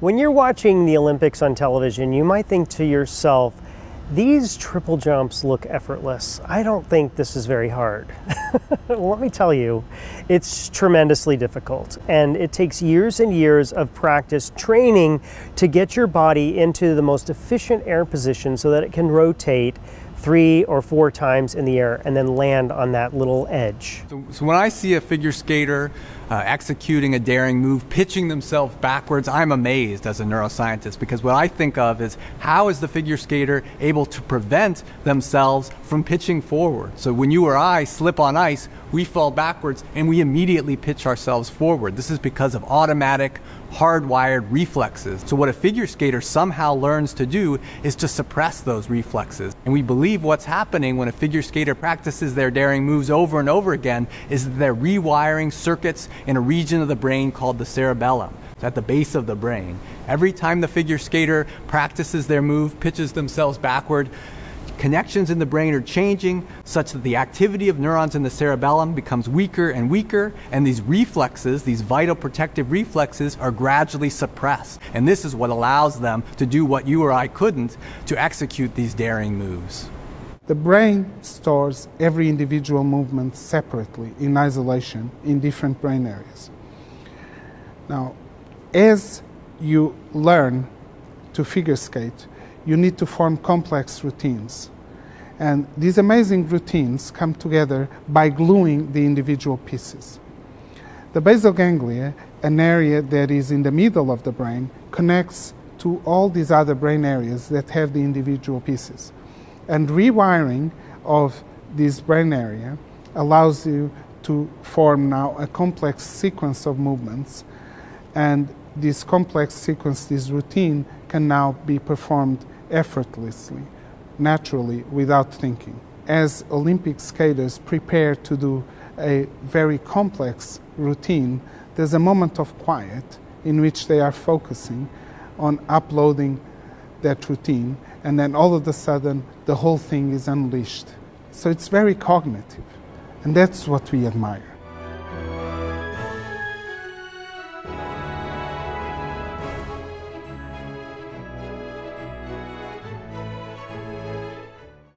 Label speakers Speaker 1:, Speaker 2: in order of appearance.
Speaker 1: When you're watching the Olympics on television, you might think to yourself, these triple jumps look effortless. I don't think this is very hard. let me tell you, it's tremendously difficult and it takes years and years of practice training to get your body into the most efficient air position so that it can rotate three or four times in the air and then land on that little edge.
Speaker 2: So, so when I see a figure skater uh, executing a daring move, pitching themselves backwards, I'm amazed as a neuroscientist because what I think of is how is the figure skater able to prevent themselves from pitching forward? So when you or I slip on ice, we fall backwards and we immediately pitch ourselves forward. This is because of automatic hardwired reflexes. So what a figure skater somehow learns to do is to suppress those reflexes. And we believe what's happening when a figure skater practices their daring moves over and over again is that they're rewiring circuits in a region of the brain called the cerebellum. It's at the base of the brain. Every time the figure skater practices their move, pitches themselves backward, connections in the brain are changing such that the activity of neurons in the cerebellum becomes weaker and weaker, and these reflexes, these vital protective reflexes, are gradually suppressed. And this is what allows them to do what you or I couldn't to execute these daring moves.
Speaker 3: The brain stores every individual movement separately, in isolation, in different brain areas. Now, as you learn to figure skate, you need to form complex routines. And these amazing routines come together by gluing the individual pieces. The basal ganglia, an area that is in the middle of the brain, connects to all these other brain areas that have the individual pieces. And rewiring of this brain area allows you to form now a complex sequence of movements. And this complex sequence, this routine, can now be performed effortlessly, naturally, without thinking. As Olympic skaters prepare to do a very complex routine, there's a moment of quiet in which they are focusing on uploading that routine, and then all of a sudden the whole thing is unleashed. So it's very cognitive, and that's what we admire.